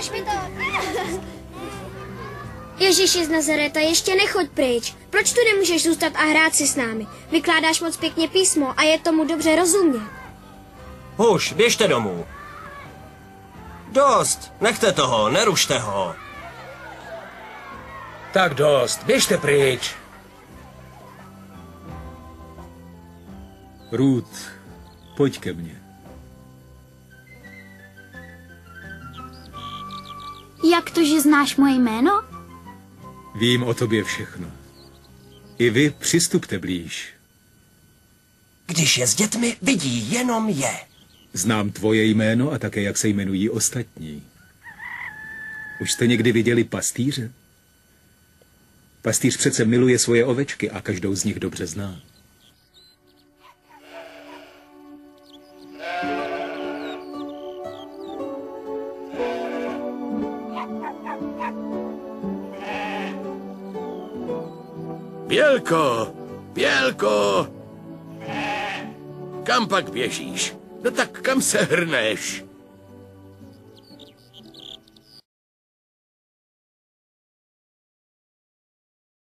Ukaž mi to. Ježíši z Nazareta, ještě nechoď pryč. Proč tu nemůžeš zůstat a hrát si s námi? Vykládáš moc pěkně písmo a je tomu dobře rozumět. Už, běžte domů. Dost, nechte toho, nerušte ho. Tak dost, běžte pryč. Ruth, pojď ke mně. Jak to, že znáš moje jméno? Vím o tobě všechno. I vy přistupte blíž. Když je s dětmi, vidí jenom je. Znám tvoje jméno a také, jak se jmenují ostatní. Už jste někdy viděli pastýře? Pastýř přece miluje svoje ovečky a každou z nich dobře zná. Bělko, Bělko! Kam pak běžíš? No tak kam se hrneš?